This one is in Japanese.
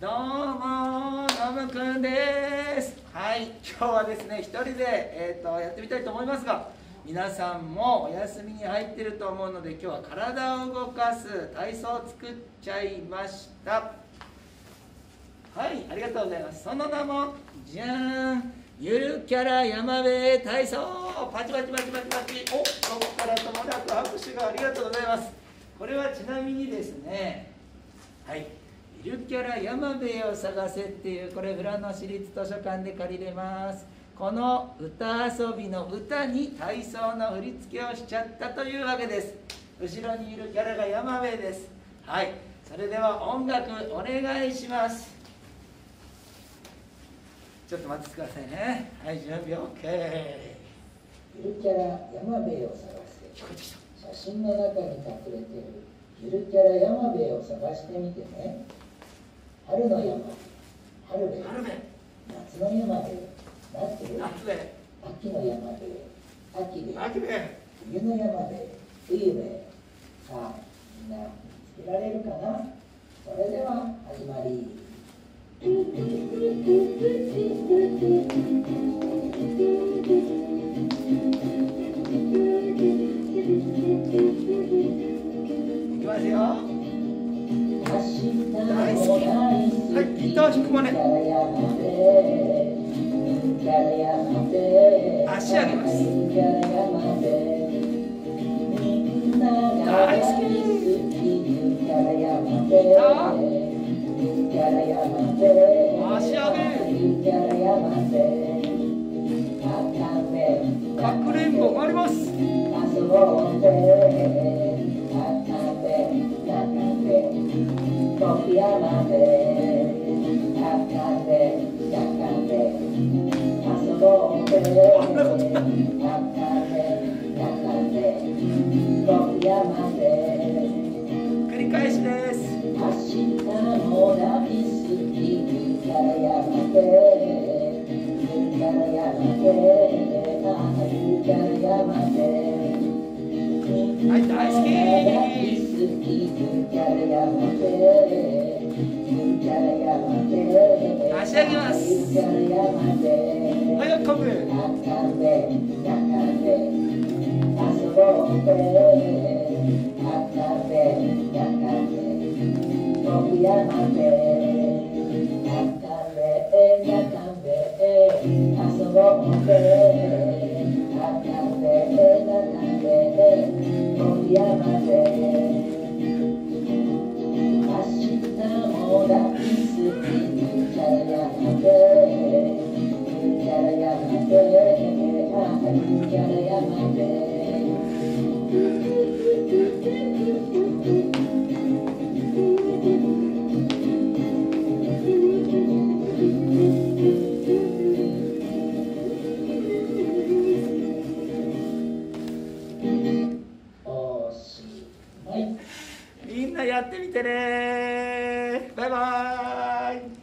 どうもノムくんです。はい。今日はですね一人で、えーと、やってみたいと思いますが皆さんもお休みに入ってると思うので今日は体を動かす体操を作っちゃいました。はいありがとうございます。その名もじゃーんゆるキャラ山辺体操。パチパチパチパチパチ。おここからともなく拍手がありがとうございます。これはちなみにですねはい。ゆるキャラ山辺を探せっていうこれ富良野市立図書館で借りれます。この歌遊びの歌に体操の振り付けをしちゃったというわけです。後ろにいるキャラが山辺です。はい。それでは音楽お願いします。ちょっと待ってくださいね。はい準備 OK ゆるキャラ山辺を探せ。聞こえてきた。写真の中に隠れてるゆるキャラ山辺を探してみてね春の山春辺春辺夏の山辺夏夏で秋の山辺秋で秋で冬の山辺冬辺さあみんな見つけられるかなそれでは始まりいきますよ。大好き。はいギター弾くまで足上げます。大好きギター足上げ。かくれんぼがあります。繰り返しです明日もてゆからやまてあゆからやはい大好き。大好き。ゆからやまてゆからやまて足上げます。はいかぶ。中で中で遊ぼう日もやってみてねバイバーイ。